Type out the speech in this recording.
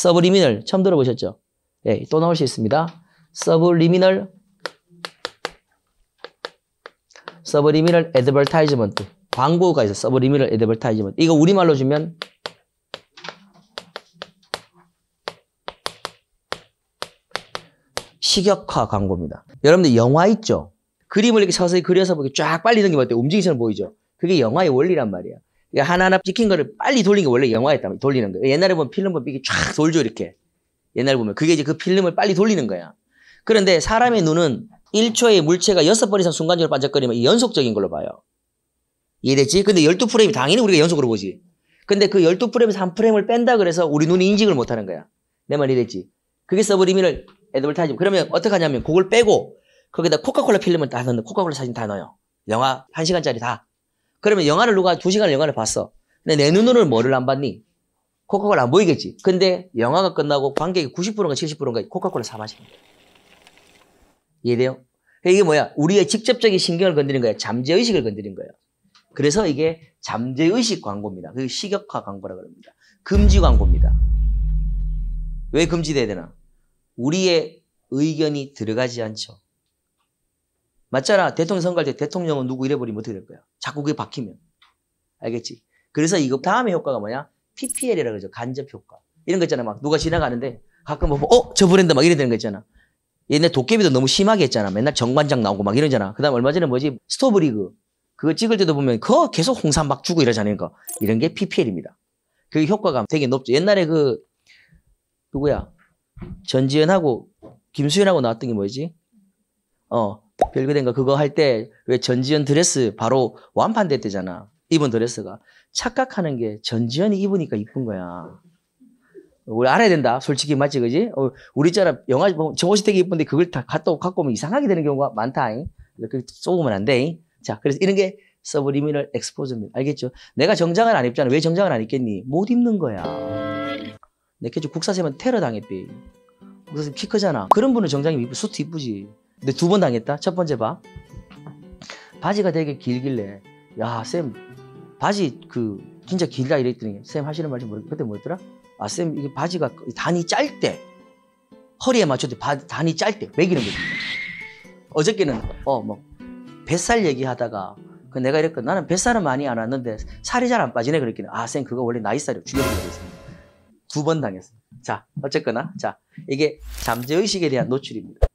subliminal 처음 들어보셨죠? 예, 또 나올 수 있습니다. subliminal subliminal advertisement 광고가 있어 subliminal advertisement 이거 우리말로 주면 식역하 광고입니다. 여러분들 영화 있죠? 그림을 이렇게 서서히 그려서 보기 쫙 빨리 넘기면 어때? 움직임처럼 보이죠? 그게 영화의 원리란 말이야. 그러니까 하나하나 찍힌 거를 빨리 돌리는 게 원리란 말이야. 돌리는 거. 옛날에 보면 필름 보면 이게 쫙 돌죠, 이렇게. 옛날에 보면. 그게 이제 그 필름을 빨리 돌리는 거야. 그런데 사람의 눈은 1초에 물체가 6번 이상 순간적으로 반짝거리면 연속적인 걸로 봐요. 이해됐지? 근데 12프레임 당연히 우리가 연속으로 보지. 근데 그 12프레임에서 한 프레임을 뺀다 그래서 우리 눈이 인식을 못 하는 거야. 내 말이 됐지? 그게 subliminal advertising. 그러면 어떻게 하냐면 그걸 빼고 거기다 코카콜라 필름을 다 넣는 코카콜라 사진 다 넣어요. 영화 1시간짜리 다. 그러면 영화를 누가 2시간 영화를 봤어. 근데 내 눈으로는 뭐를 안 봤니? 코카콜라 안 보이겠지. 근데 영화가 끝나고 관객이 90%인가 70%인가 코카콜라 사 마시는 거야. 이해돼요? 이게 뭐야? 우리의 직접적인 신경을 건드리는 거야. 잠재의식을 건드리는 거예요. 그래서 이게 잠재의식 광고입니다. 그 식역화 광고라 그럽니다. 금지 광고입니다. 왜 금지돼야 되나? 우리의 의견이 들어가지 않죠. 맞잖아. 대통령 선거할 때 대통령은 누구 이래버리면 어떻게 될 거야? 자꾸 그게 박히면. 알겠지? 그래서 이거 다음에 효과가 뭐냐? PPL이라고 그러죠. 간접 효과. 이런 거 있잖아. 막 누가 지나가는데 가끔 보면 어? 저 브랜드 막 이래 되는 거 있잖아. 옛날 도깨비도 너무 심하게 했잖아. 맨날 정관장 나오고 막 이러잖아. 그 다음 얼마 전에 뭐지? 스토브리그. 그거 찍을 때도 보면 그거 계속 홍삼 막 주고 이러잖아요. 그러니까 이런 게 PPL입니다. 그 효과가 되게 높죠. 옛날에 그 누구야? 전지현하고 김수현하고 나왔던 게 뭐지? 어 별그댄가 그거 할 때 왜 전지현 드레스 바로 완판됐대잖아. 입은 드레스가 착각하는 게 전지현이 입으니까 이쁜 거야. 우리 알아야 된다. 솔직히 맞지, 그지? 어, 우리처럼 영화 보면 저 옷이 되게 이쁜데 그걸 다 갖다 갖고 오면 이상하게 되는 경우가 많다. 그 속으면 안 돼. 자, 그래서 이런 게 subliminal exposure입니다. 알겠죠? 내가 정장을 안 입잖아. 왜 정장을 안 입겠니? 못 입는 거야. 내가 국사세면 테러 당했대. 그래서 키 크잖아. 그런 분은 정장 입고 수트 이쁘지. 근데 두 번 당했다. 첫 번째 봐. 바지가 되게 길길래 야, 쌤 바지 그 진짜 길다 이랬더니 쌤 하시는 말씀 모르 그때 뭐였더라? 아, 쌤 이게 바지가 단이 짤때 허리에 맞춰도 바, 단이 짤때 매기는 거지. 어저께는 어 뭐 뱃살 얘기하다가 그 내가 이랬거든. 나는 뱃살은 많이 안 왔는데 살이 잘 안 빠지네 그랬기는 아, 쌤 그거 원래 나이 살이 죽여버리고 있습니다. 두 번 당했어. 자, 어쨌거나 자 이게 잠재의식에 대한 노출입니다.